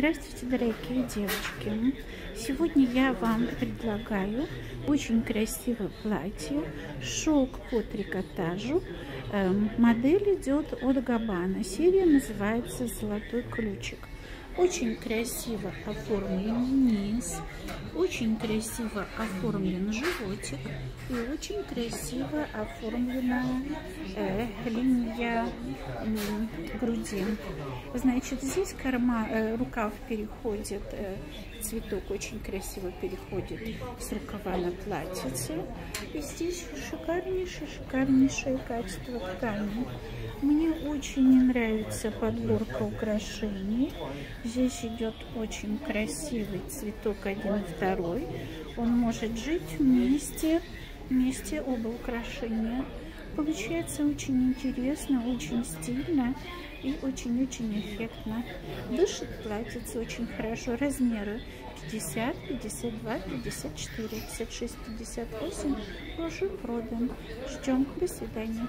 Здравствуйте, дорогие девочки! Сегодня я вам предлагаю очень красивое платье, шелк по трикотажу. Эм, модель идет от Габана. Серия называется «Золотой ключик». Очень красиво оформлен низ, очень красиво оформлен животик и очень красиво оформлена э, линия э, груди. Значит, здесь карма, э, рукав переходит, э, цветок очень красиво переходит с рукава на платьице. И здесь шикарнейшее, шикарнейшее качество ткани. Мне очень нравится подборка украшений. Здесь идет очень красивый цветок один второй. Он может жить вместе, вместе оба украшения. Получается очень интересно, очень стильно и очень-очень эффектно. Дышит платьице очень хорошо. Размеры 50, 52, 54, 56, 58 уже продан. Ждем. До свидания.